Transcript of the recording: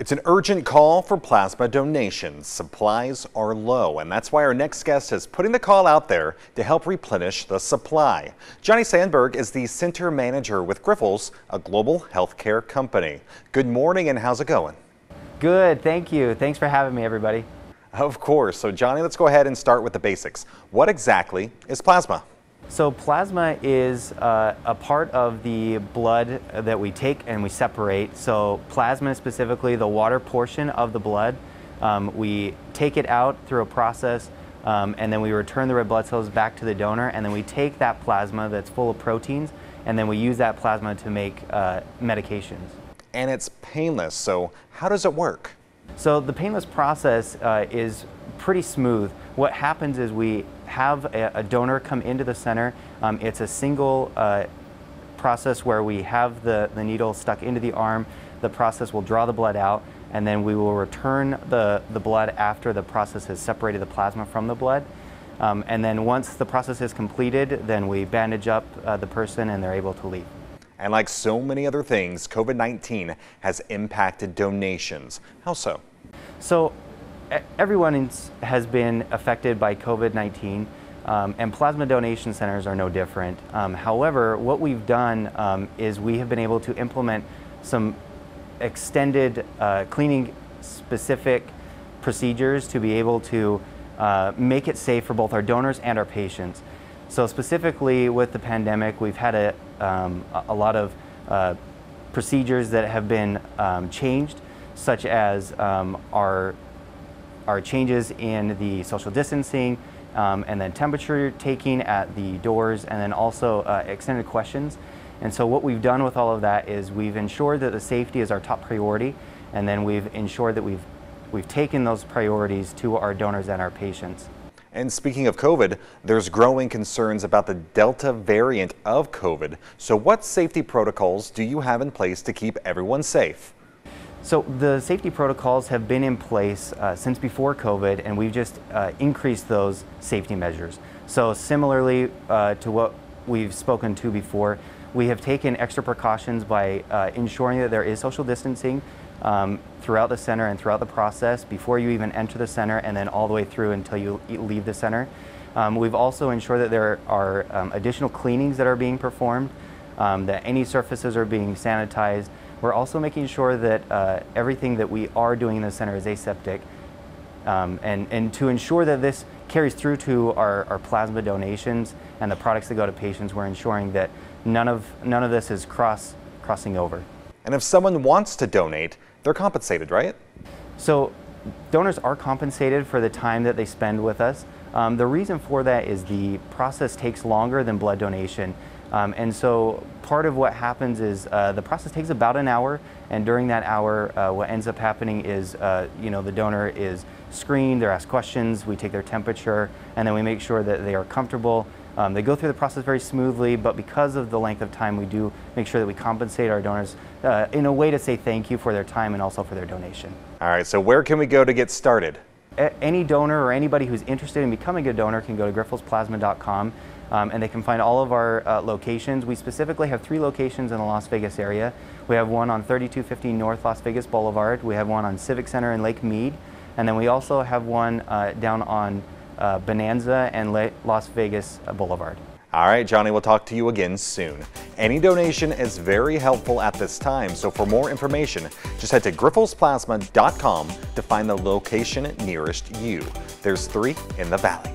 It's an urgent call for plasma donations. Supplies are low, and that's why our next guest is putting the call out there to help replenish the supply. Johnny Sandberg is the center manager with Grifols, a global healthcare company. Good morning, and how's it going? Good, thank you. Thanks for having me, everybody. Of course. So, Johnny, let's go ahead and start with the basics. What exactly is plasma? So plasma is uh, a part of the blood that we take and we separate. So plasma is specifically the water portion of the blood. Um, we take it out through a process um, and then we return the red blood cells back to the donor and then we take that plasma that's full of proteins and then we use that plasma to make uh, medications. And it's painless, so how does it work? So the painless process uh, is pretty smooth. What happens is we have a, a donor come into the center. Um, it's a single uh, process where we have the, the needle stuck into the arm. The process will draw the blood out and then we will return the, the blood after the process has separated the plasma from the blood. Um, and then once the process is completed, then we bandage up uh, the person and they're able to leave. And like so many other things, COVID 19 has impacted donations. How so? So, everyone has been affected by COVID-19 um, and plasma donation centers are no different. Um, however, what we've done um, is we have been able to implement some extended uh, cleaning specific procedures to be able to uh, make it safe for both our donors and our patients. So specifically with the pandemic, we've had a, um, a lot of uh, procedures that have been um, changed, such as um, our are changes in the social distancing um, and then temperature taking at the doors and then also uh, extended questions. And so what we've done with all of that is we've ensured that the safety is our top priority and then we've ensured that we've, we've taken those priorities to our donors and our patients. And speaking of COVID, there's growing concerns about the Delta variant of COVID. So what safety protocols do you have in place to keep everyone safe? So the safety protocols have been in place uh, since before COVID and we've just uh, increased those safety measures. So similarly uh, to what we've spoken to before, we have taken extra precautions by uh, ensuring that there is social distancing um, throughout the center and throughout the process before you even enter the center and then all the way through until you leave the center. Um, we've also ensured that there are um, additional cleanings that are being performed, um, that any surfaces are being sanitized, we're also making sure that uh, everything that we are doing in the center is aseptic. Um, and, and to ensure that this carries through to our, our plasma donations and the products that go to patients, we're ensuring that none of, none of this is cross, crossing over. And if someone wants to donate, they're compensated, right? So donors are compensated for the time that they spend with us. Um, the reason for that is the process takes longer than blood donation. Um, and so part of what happens is uh, the process takes about an hour and during that hour uh, what ends up happening is uh, you know the donor is screened, they're asked questions, we take their temperature and then we make sure that they are comfortable. Um, they go through the process very smoothly but because of the length of time we do make sure that we compensate our donors uh, in a way to say thank you for their time and also for their donation. All right, so where can we go to get started? Any donor or anybody who's interested in becoming a donor can go to grifolsplasma.com um, and they can find all of our uh, locations. We specifically have three locations in the Las Vegas area. We have one on 3250 North Las Vegas Boulevard. We have one on Civic Center in Lake Mead. And then we also have one uh, down on uh, Bonanza and La Las Vegas Boulevard. All right, Johnny, we'll talk to you again soon. Any donation is very helpful at this time, so for more information, just head to grifolsplasma.com to find the location nearest you. There's three in the valley.